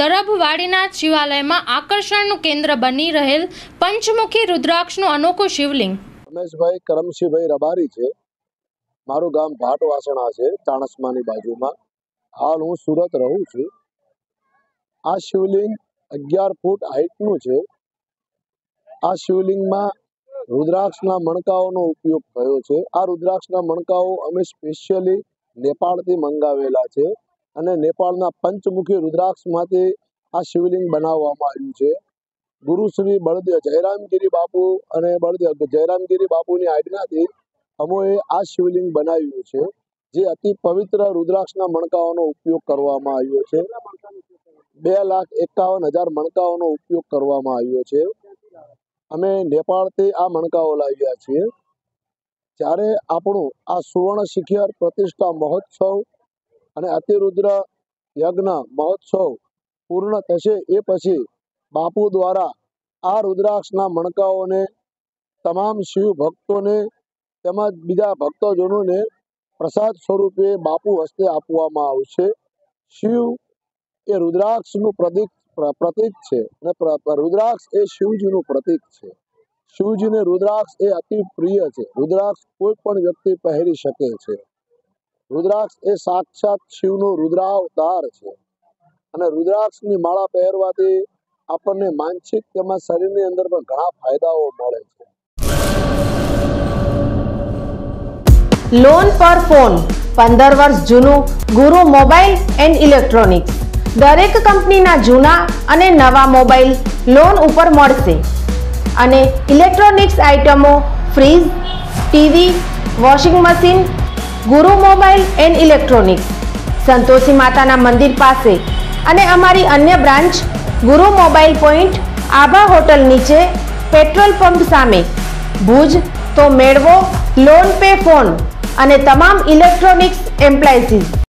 તરભવાડીના શિવાલયમાં આકર્ષણનું કેન્દ્ર બની રહેલ પંચમુખી રુદ્રાક્ષનું અનોખું શિવલિંગ. રમેશભાઈ કરમશીભાઈ રબારી છે. મારું ગામ ભાટ વાસણા છે તાણસમાની બાજુમાં. હાલ હું સુરત રહું છું. આ શિવલિંગ અગિયાર ફૂટ હાઈટનું છે. આ શિવલિંગમાં રુદ્રાક્ષના મણકાઓનો ઉપયોગ થયો છે. આ રુદ્રાક્ષના મણકાઓ અમે સ્પેશિયલી નેપાળથી મંગાવેલા છે. અને નેપાળના પંચમુખી રુદ્રાક્ષમાંથી આ શિવલિંગ બનાવવામાં આવ્યું છે. ગુરુ બળદેવ જયરામગીરી બાપુ અને બળદેવ જયરામગીરી બાપુની આજ્ઞાથી અમોએ આ શિવલિંગ બનાવ્યું છે, જે અતિ પવિત્ર રુદ્રાક્ષના મણકાઓનો ઉપયોગ કરવામાં આવ્યો છે. બે લાખ એકાવન હજાર મણકાઓનો ઉપયોગ કરવામાં આવ્યો છે. અમે નેપાળથી આ મણકાઓ લાવ્યા છીએ. જ્યારે આપણું આ સુવર્ણ શિખર પ્રતિષ્ઠા મહોત્સવ અને અતિરુદ્ર યજ્ઞ મહોત્સવ પૂર્ણ થશે એ પછી બાપુ દ્વારા આ રુદ્રાક્ષના મણકાઓને, તમામ શિવ ભક્તોને તેમજ બીજા ભક્તજનોને પ્રસાદ સ્વરૂપે બાપુ હસ્તે આપવામાં આવશે. શિવ એ રુદ્રાક્ષનું પ્રતીક પ્રતીક છે અને રુદ્રાક્ષ એ શિવજીનું પ્રતીક છે. શિવજીને રુદ્રાક્ષ એ અતિ પ્રિય છે. રુદ્રાક્ષ કોઈ પણ વ્યક્તિ પહેરી શકે છે. રુદ્રાક્ષ એ સાક્ષાત શિવનો રુદ્રાવતાર છે. અને રુદ્રાક્ષની માળા પહેરવાથી આપણને માનસિક તેમજ શરીરની અંદર પણ ઘણા ફાયદાઓ મળે છે. લોન પર ફોન પંદર વર્ષ જૂનું, ગુરુ મોબાઈલ એન્ડ ઇલેક્ટ્રોનિક્સ. દરેક કંપનીના જૂના અને નવા મોબાઈલ લોન ઉપર મળશે. અને ઇલેક્ટ્રોનિક્સ આઇટમો fridge, TV, washing machine Guru mobile and electronics Santoshi માતાના મંદિર પાસે અને અમારી અન્ય branch Guru mobile point Abha hotel નીચે પેટ્રોલ પંપ સામે. ભુજ તો મેળવો, લોન પે ફોન અને તમામ ઇલેક્ટ્રોનિક્સ એમ્પ્લાયન્સીસ